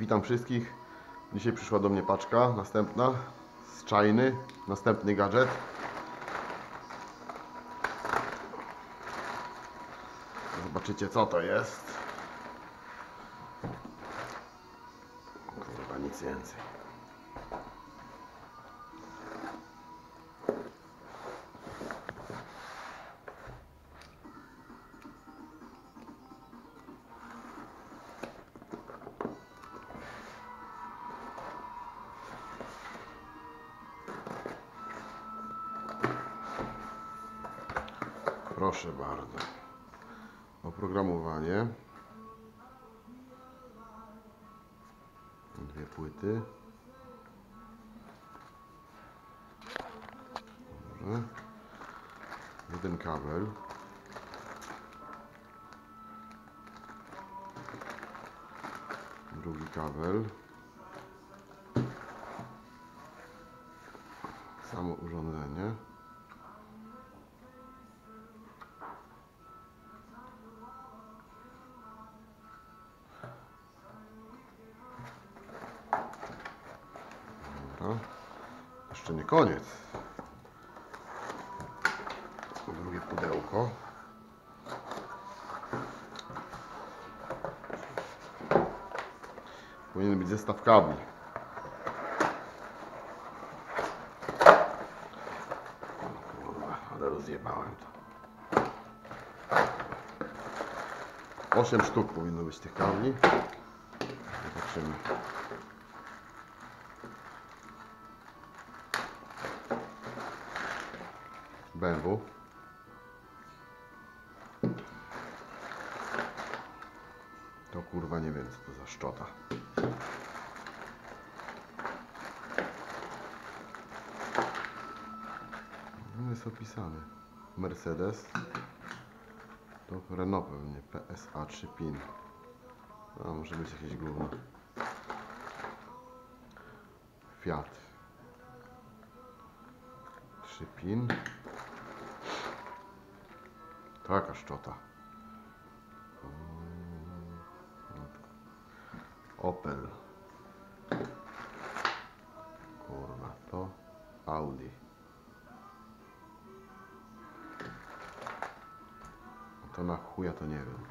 Witam wszystkich. Dzisiaj przyszła do mnie paczka, następna z czajny, następny gadżet. Zobaczycie co to jest. Kurwa, nic więcej. Proszę bardzo. Oprogramowanie. Dwie płyty. Dobrze. Jeden kabel. Drugi kabel. Samo urządzenie. Dobra. Jeszcze nie koniec. Drugie pudełko. Powinien być zestaw kabli. Ale rozjebałem to. Osiem sztuk powinno być tych kabli. Zobaczymy. BMW. To kurwa nie wiem co to za szczota. No jest opisany. Mercedes. To Renault pewnie. PSA 3 PIN. A może być jakieś gówno. Fiat. 3 PIN. Taka szczota. Opel. Kurwa, to Audi. To na chuja to nie wiem.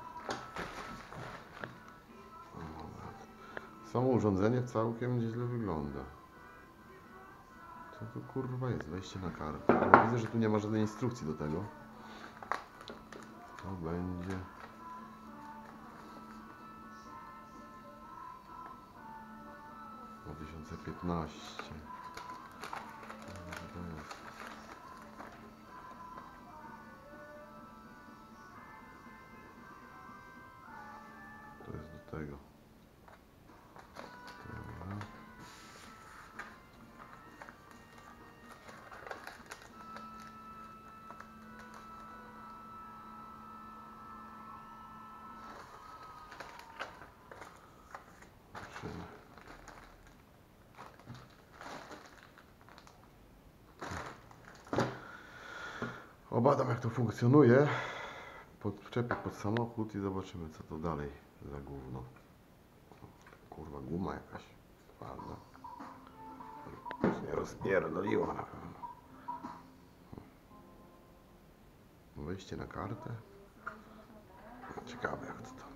Samo urządzenie całkiem nieźle wygląda. Co to kurwa jest? Wejście na kartę. Widzę, że tu nie ma żadnej instrukcji do tego. To będzie. Dwa tysiące. To jest do tego. Obadam jak to funkcjonuje. Podczepię pod samochód i zobaczymy co to dalej za gówno. Kurwa guma jakaś. Się nie rozpierdoliła na pewno. Wejście na kartę. Ciekawe jak to.